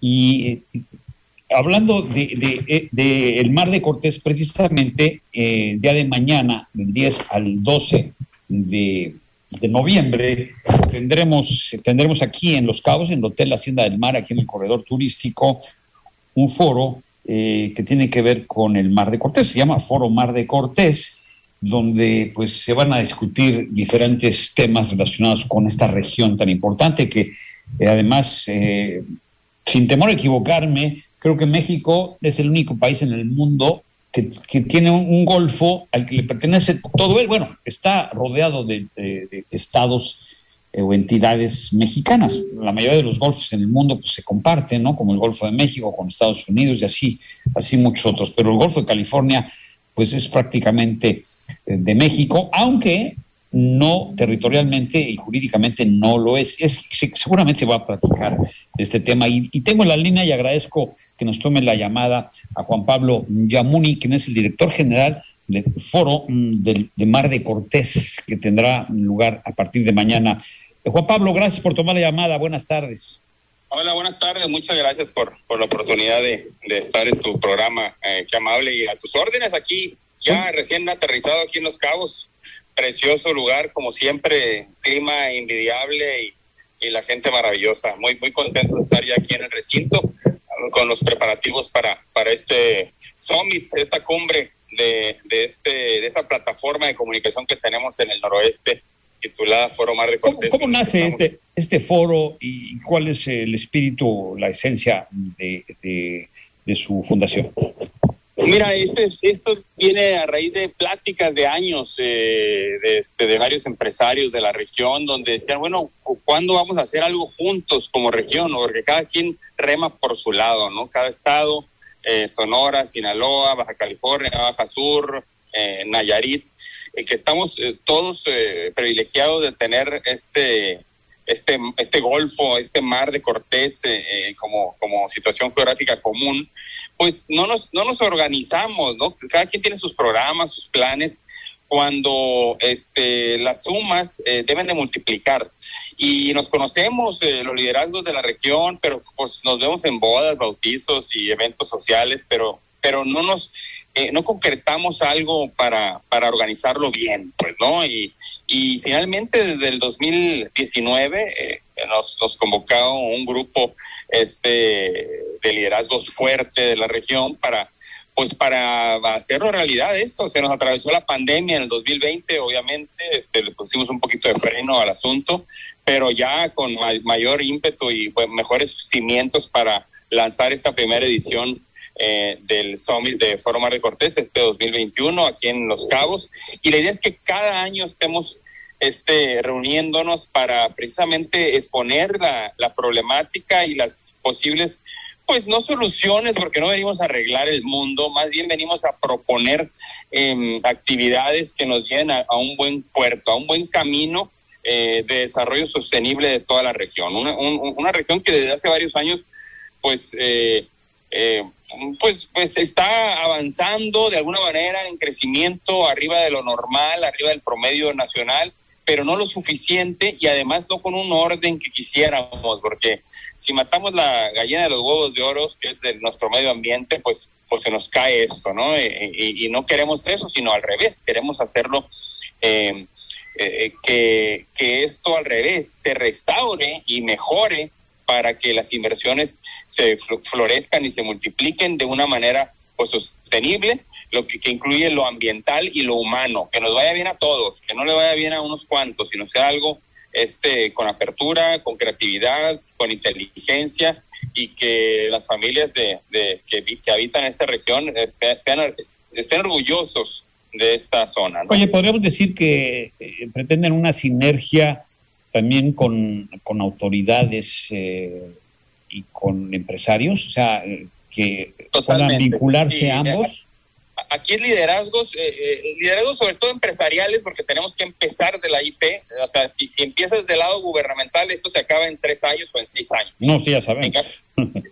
Y hablando de, el Mar de Cortés, precisamente, el día de mañana, del 10 al 12 de, noviembre, tendremos, tendremos aquí en Los Cabos, en el Hotel Hacienda del Mar, aquí en el corredor turístico, un foro eh, que tiene que ver con el Mar de Cortés, se llama Foro Mar de Cortés, donde pues se van a discutir diferentes temas relacionados con esta región tan importante que eh, además, eh, sin temor a equivocarme, creo que México es el único país en el mundo que, tiene un, golfo al que le pertenece todo él. Bueno, está rodeado de, estados o entidades mexicanas. La mayoría de los golfos en el mundo pues, se comparten, ¿no? Como el Golfo de México con Estados Unidos y así, así muchos otros. Pero el Golfo de California, pues es prácticamente eh, de México, aunque no territorialmente y jurídicamente no lo es. es seguramente se va a platicar de este tema. Y, tengo la línea y agradezco que nos tome la llamada a Juan Pablo Yamuni, quien es el director general del Foro mm, de Mar de Cortés, que tendrá lugar a partir de mañana. Eh, Juan Pablo, gracias por tomar la llamada. Buenas tardes. Hola, buenas tardes. Muchas gracias por, por la oportunidad de, estar en tu programa. Eh, qué amable. Y a tus órdenes aquí ya recién aterrizado aquí en Los Cabos. Precioso lugar, como siempre, clima envidiable y, la gente maravillosa. Muy, muy contento de estar ya aquí en el recinto con los preparativos para, para este summit, esta cumbre de, de, este, de esta plataforma de comunicación que tenemos en el noroeste titulada Foro Mar de Cortés. ¿Cómo, nace este, este foro y cuál es el espíritu, la esencia de, de, de su fundación? Mira, este, esto viene a raíz de pláticas de años eh, de, este, de varios empresarios de la región donde decían, bueno, ¿cuándo vamos a hacer algo juntos como región? Porque cada quien rema por su lado, ¿no? Cada estado, eh, Sonora, Sinaloa, Baja California, Baja Sur, eh, Nayarit, que estamos todos privilegiados de tener este este, este golfo, este mar de Cortés como, como situación geográfica común, pues no nos, no nos organizamos, ¿no? Cada quien tiene sus programas, sus planes, cuando este, las sumas eh, deben de multiplicar. Y nos conocemos, eh, los liderazgos de la región, pero pues nos vemos en bodas, bautizos y eventos sociales, pero, pero no nos... Eh, no concretamos algo para, para organizarlo bien, pues, ¿no? Y, y finalmente desde el 2019 nos, nos convocó un grupo este, de liderazgos fuertes de la región para pues para hacerlo realidad esto. Se nos atravesó la pandemia en el 2020, obviamente, este, le pusimos un poquito de freno al asunto, pero ya con mayor ímpetu y pues, mejores cimientos para lanzar esta primera edición eh, del Summit de Foro Mar de Cortés este 2021 aquí en Los Cabos. Y la idea es que cada año estemos este, reuniéndonos para precisamente exponer la, la problemática y las posibles, pues no soluciones, porque no venimos a arreglar el mundo, más bien venimos a proponer eh, actividades que nos lleven a, un buen puerto, a un buen camino eh, de desarrollo sostenible de toda la región. Una, una región que desde hace varios años, pues, eh, eh, pues, pues está avanzando de alguna manera en crecimiento arriba de lo normal, arriba del promedio nacional pero no lo suficiente y además no con un orden que quisiéramos, porque si matamos la gallina de los huevos de oro, que es de nuestro medio ambiente, pues, pues se nos cae esto, ¿no? Y, no queremos eso, sino al revés, queremos hacerlo, eh, eh, que, que esto al revés se restaure y mejore para que las inversiones se florezcan y se multipliquen de una manera pues, sostenible lo que, incluye lo ambiental y lo humano, que nos vaya bien a todos, que no le vaya bien a unos cuantos, sino sea algo este con apertura, con creatividad, con inteligencia y que las familias de, que, habitan esta región este, sean, estén orgullosos de esta zona. Oye, podríamos decir que eh, pretenden una sinergia también con, con autoridades eh, y con empresarios, o sea, eh, que puedan vincularse ambos aquí es liderazgos, eh, eh, liderazgos sobre todo empresariales, porque tenemos que empezar de la IP. O sea, si, si empiezas del lado gubernamental, esto se acaba en tres años o en seis años. No, sí, ya sabemos.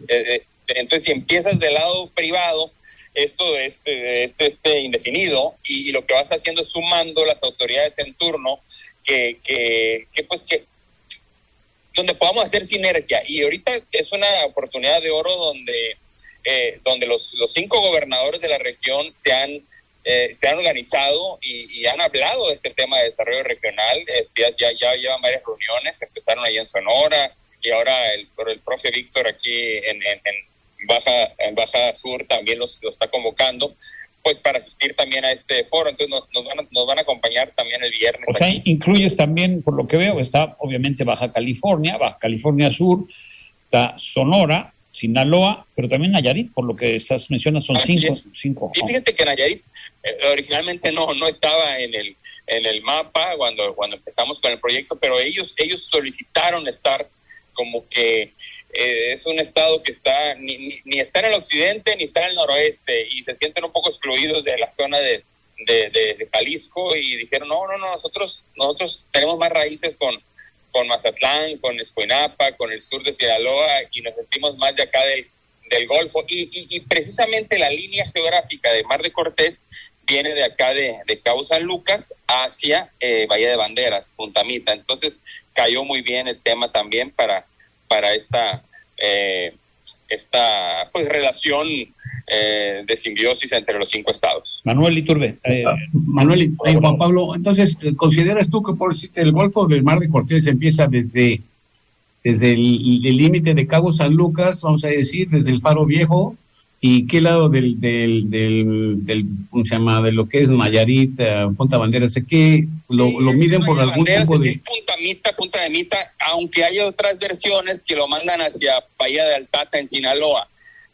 Eh, entonces, si empiezas del lado privado, esto es, es este indefinido y, lo que vas haciendo es sumando las autoridades en turno que, que, pues que donde podamos hacer sinergia. Y ahorita es una oportunidad de oro donde, eh, donde los, los cinco gobernadores de la región se han, eh, se han organizado y, han hablado de este tema de desarrollo regional. Eh, ya, ya, llevan varias reuniones, empezaron ahí en Sonora y ahora el, el profe Víctor aquí en, en, Baja, en Baja Sur también los, lo está convocando pues para asistir también a este foro. Entonces nos, nos, van, a, nos van a acompañar también el viernes. O sea, incluyes también, por lo que veo, está obviamente Baja California, Baja California Sur, está Sonora, Sinaloa, pero también Nayarit, por lo que estás mencionas, son cinco. cinco. Y fíjate que Nayarit eh, originalmente no, no estaba en el, en el mapa cuando, cuando empezamos con el proyecto, pero ellos, ellos solicitaron estar como que eh, es un estado que está ni, ni, está en el occidente ni está en el noroeste y se sienten un poco excluidos de la zona de, de, Jalisco y dijeron, no, no, no, nosotros, nosotros tenemos más raíces con, con Mazatlán, con Escuinapa, con el sur de Sinaloa y nos sentimos más de acá del, del Golfo. Y, y, precisamente la línea geográfica de Mar de Cortés viene de acá de, de San Lucas hacia eh, Bahía de Banderas, Puntamita. Entonces cayó muy bien el tema también para para esta, eh, esta pues, relación eh, de simbiosis entre los cinco estados. Manuel Iturbe. Eh, ah, Manuel, Juan Pablo, entonces, ¿consideras tú que por el Golfo del Mar de Cortés empieza desde desde el límite de Cabo San Lucas, vamos a decir, desde el Faro Viejo, ¿Y qué lado del, del, del, ¿cómo se llama? De lo que es Nayarit, uh, Punta Bandera, sé que lo, lo miden por algún tipo de... Punta Mita, Punta de Mita, aunque hay otras versiones que lo mandan hacia Bahía de Altata en Sinaloa.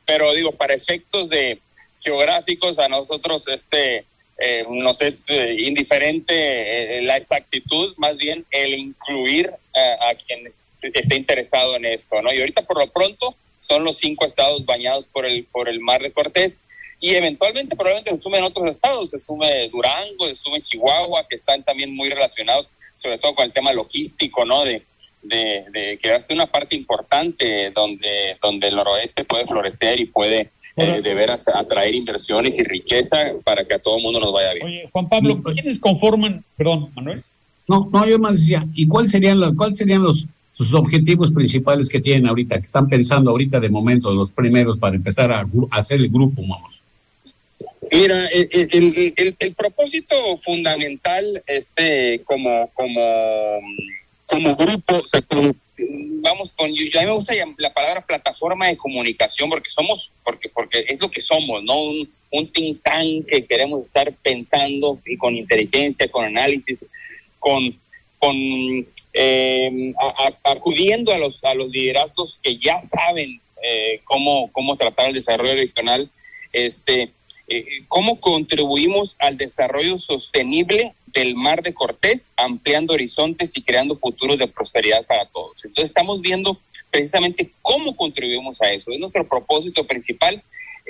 Pero digo, para efectos de geográficos a nosotros este eh, nos es eh, indiferente eh, la exactitud, más bien el incluir a quien esté interesado en esto, ¿no? Y ahorita por lo pronto son los cinco estados bañados por el, por el mar de Cortés y eventualmente probablemente se sumen otros estados, se sume Durango, se sume Chihuahua, que están también muy relacionados, sobre todo con el tema logístico, ¿no? De, de, de que hace una parte importante donde, donde el noroeste puede florecer y puede eh, de veras atraer inversiones y riqueza para que a todo el mundo nos vaya bien. Oye, Juan Pablo, ¿quiénes conforman, perdón, Manuel? No, no, yo más decía, ¿y cuáles serían los, cuáles serían los sus objetivos principales que tienen ahorita, que están pensando ahorita de momento, los primeros para empezar a, hacer el grupo, vamos? Mira, el, el, el, propósito fundamental, este, como, como, como grupo, o sea, vamos con, yo, a mí me gusta la palabra plataforma de comunicación porque somos, porque, porque es lo que somos, ¿no? Un, un think tank que queremos estar pensando y con inteligencia, con análisis, con con eh, acudiendo a los a los liderazgos que ya saben eh, cómo cómo tratar el desarrollo regional este eh, cómo contribuimos al desarrollo sostenible del mar de Cortés ampliando horizontes y creando futuros de prosperidad para todos. Entonces estamos viendo precisamente cómo contribuimos a eso. Es nuestro propósito principal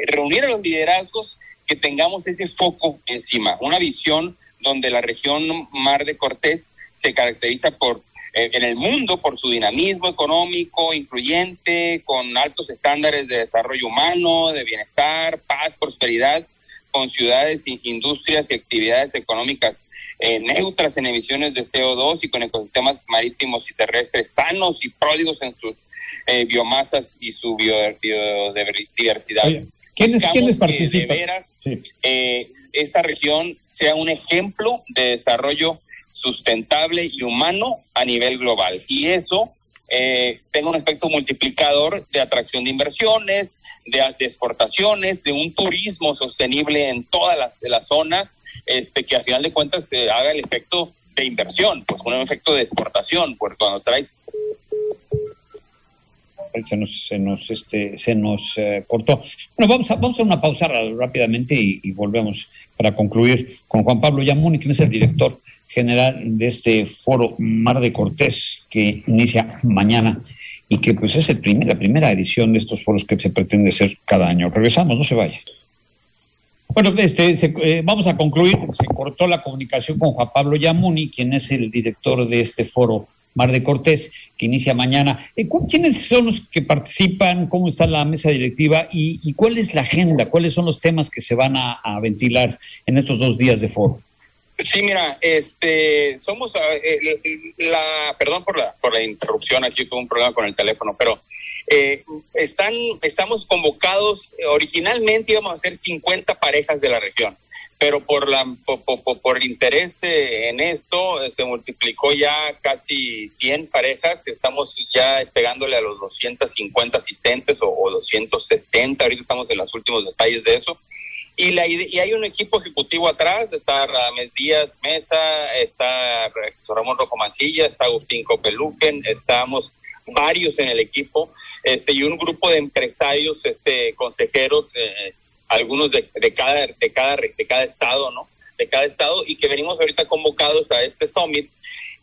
reunir a los liderazgos que tengamos ese foco encima una visión donde la región mar de Cortés se caracteriza por eh, en el mundo por su dinamismo económico, incluyente, con altos estándares de desarrollo humano, de bienestar, paz, prosperidad, con ciudades, industrias y actividades económicas eh, neutras en emisiones de CO2 y con ecosistemas marítimos y terrestres sanos y pródigos en sus eh, biomasas y su biodiversidad. ¿Quiénes, ¿quiénes participan? esta región sea un ejemplo de desarrollo sustentable y humano a nivel global. Y eso eh, tenga un efecto multiplicador de atracción de inversiones, de, exportaciones, de un turismo sostenible en toda la, la zona, este, que al final de cuentas se haga el efecto de inversión, pues un efecto de exportación, porque cuando traes se nos, se nos, este, se nos eh, cortó. Bueno, vamos a, vamos a una pausa rápidamente y, volvemos para concluir con Juan Pablo Yamuni, quien es el director general de este foro Mar de Cortés que inicia mañana y que pues es el la primera edición de estos foros que se pretende hacer cada año. Regresamos, no se vaya. Bueno, este, eh, vamos a concluir. Se cortó la comunicación con Juan Pablo Yamuni, quien es el director de este foro Mar de Cortés, que inicia mañana. Eh, ¿Quiénes son los que participan? ¿Cómo está la mesa directiva? ¿Y, cuál es la agenda? ¿Cuáles son los temas que se van a ventilar en estos dos días de foro? Sí, mira, este, somos eh, la, perdón por la por la interrupción, aquí tuve un problema con el teléfono, pero eh, están, estamos convocados, originalmente íbamos a ser 50 parejas de la región, pero por, la, por, el interés eh, en esto se multiplicó ya casi 100 parejas, estamos ya pegándole a los 250 asistentes o, o 260, ahorita estamos en los últimos detalles de eso. Y, la, y hay un equipo ejecutivo atrás, está Radamés Díaz Mesa, está Ramón Rojo Mancilla, está Agustín Copeluquen, estamos varios en el equipo, este, y un grupo de empresarios, este, consejeros, eh, algunos de, de, cada, de, cada, de cada estado, ¿no? De cada estado, y que venimos ahorita convocados a este summit,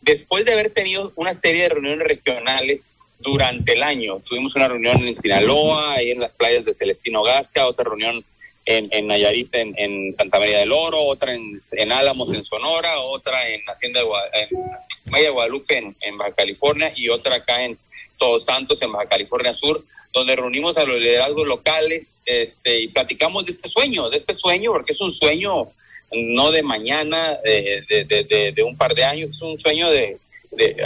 después de haber tenido una serie de reuniones regionales durante el año. Tuvimos una reunión en Sinaloa, ahí en las playas de Celestino Gasca, otra reunión en, en Nayarit, en, en, Santa María del Oro, otra en, en Álamos, en Sonora, otra en Hacienda de en Guadalupe, en, en Baja California, y otra acá en, todos Santos, en Baja California Sur, donde reunimos a los liderazgos locales este, y platicamos de este sueño, de este sueño, porque es un sueño no de mañana, de, de, de, un par de años, es un sueño de,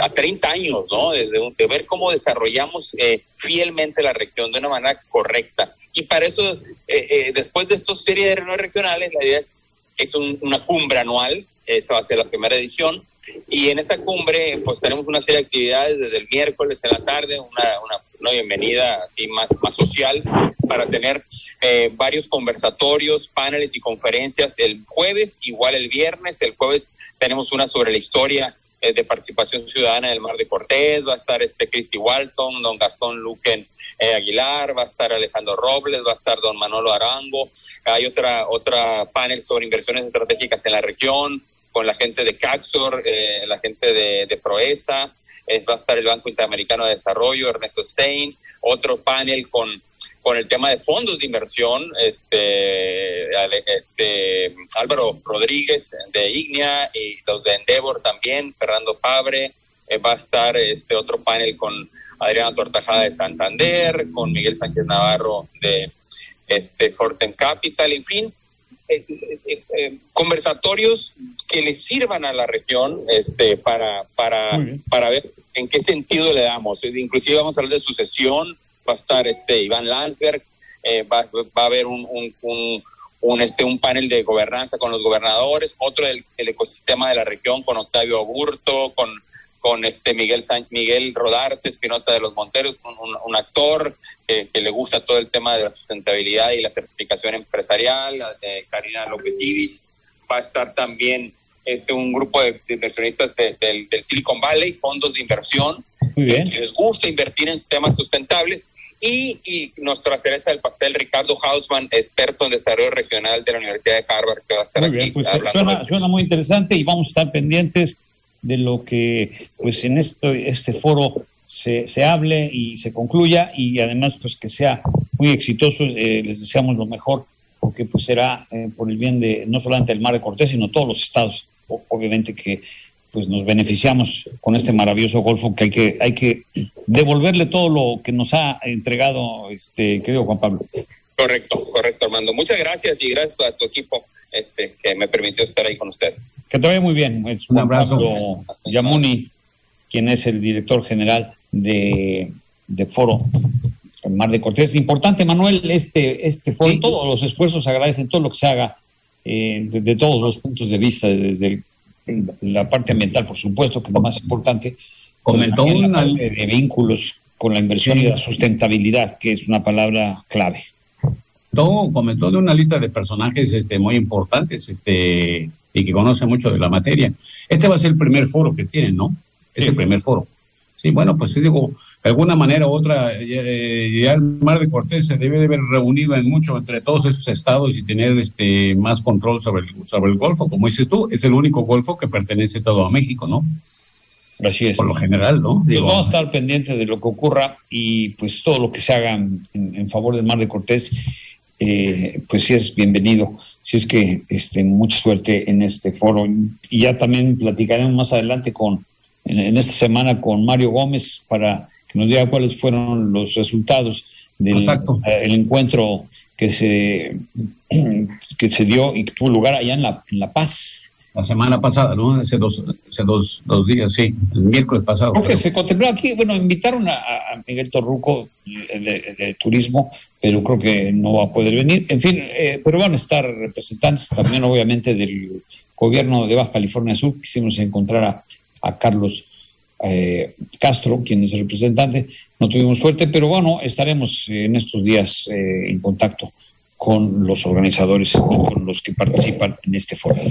a 30 años, ¿no? De, de ver cómo desarrollamos eh, fielmente la región de una manera correcta. Y para eso, eh, eh, después de esta serie de reuniones regionales, la idea es es una cumbre anual, esta va a ser la primera edición, y en esta cumbre, pues tenemos una serie de actividades desde el miércoles en la tarde, una, una, bienvenida así más, más social para tener eh, varios conversatorios, paneles y conferencias el jueves, igual el viernes. El jueves tenemos una sobre la historia eh, de participación ciudadana del Mar de Cortés, va a estar este Cristi Walton, don Gastón Luquen eh, Aguilar, va a estar Alejandro Robles, va a estar don Manolo Arango, hay otra, otra panel sobre inversiones estratégicas en la región, con la gente de Caxor, eh, la gente de, Proesa, eh, va a estar el Banco Interamericano de Desarrollo, Ernesto Stein, otro panel con, con el tema de fondos de inversión, este, este Álvaro Rodríguez de Ignia y los de Endeavor también, Fernando Fabre, eh, va a estar este otro panel con Adriana Tortajada de Santander, con Miguel Sánchez Navarro de este Forten Capital, en fin, eh, eh, eh, conversatorios que le sirvan a la región este, para, para, para ver en qué sentido le damos. Inclusive vamos a hablar de sucesión, va a estar este Iván Landsberg, va, va, a haber un, un, un, este, un panel de gobernanza con los gobernadores, otro del el ecosistema de la región con Octavio Aburto, con con este Miguel Miguel Rodarte, Espinosa de los Monteros, un, actor que, le gusta todo el tema de la sustentabilidad y la certificación empresarial, de Karina López Ibis. Va a estar también este un grupo de, inversionistas del Silicon Valley, fondos de inversión, que les gusta invertir en temas sustentables. Y, y nuestra cereza del pastel, Ricardo Hausman, experto en desarrollo regional de la Universidad de Harvard, que va a estar aquí. Pues, suena, suena muy interesante y vamos a estar pendientes de lo que pues en esto, este foro se, se hable y se concluya y además pues que sea muy exitoso. Eh, les deseamos lo mejor porque pues será eh, por el bien de no solamente el Mar de Cortés, sino todos los estados. obviamente que pues nos beneficiamos con este maravilloso golfo que hay que hay que devolverle todo lo que nos ha entregado este querido Juan Pablo. Correcto, correcto Armando. Muchas gracias y gracias a tu equipo este, que me permitió estar ahí con ustedes. Que te vaya muy bien. un abrazo. Yamuni, quien es el director general de, de Foro Mar de Cortés. Importante, Manuel, este, este foro, todos los esfuerzos agradecen todo lo que se haga eh, de, todos los puntos de vista, desde la parte ambiental, por supuesto, que es lo más importante, comentó una de vínculos con la inversión y la sustentabilidad, que es una palabra clave comentó de una lista de personajes este, muy importantes este, y que conoce mucho de la materia. Este va a ser el primer foro que tienen, ¿no? Es el primer foro. Sí, bueno, pues sí digo, de alguna manera u otra, eh, ya el Mar de Cortés se debe de haber reunido en mucho entre todos esos estados y tener este más control sobre el, sobre el Golfo. Como dices tú, es el único Golfo que pertenece todo a México, ¿no? Así es. Por lo general, ¿no? Pues vamos a estar pendientes de lo que ocurra y pues todo lo que se haga en, en favor del Mar de Cortés eh, pues sí es bienvenido. Si es que este, mucha suerte en este foro. Y ya también platicaremos más adelante con, en, esta semana con Mario Gómez para que nos diga cuáles fueron los resultados del eh, el encuentro que se, que se dio y que tuvo lugar allá en La, en la Paz. La semana pasada, ¿no? Hace dos, hace dos, dos días, sí, el miércoles pasado. Creo que se contempló aquí, bueno, invitaron a, Miguel Torruco de, turismo, pero creo que no va a poder venir. En fin, eh, pero van a estar representantes también, obviamente, del gobierno de Baja California Sur. Quisimos encontrar a, Carlos eh, Castro, quien es el representante. No tuvimos suerte, pero bueno, estaremos en estos días eh, en contacto con los organizadores y con los que participan en este foro.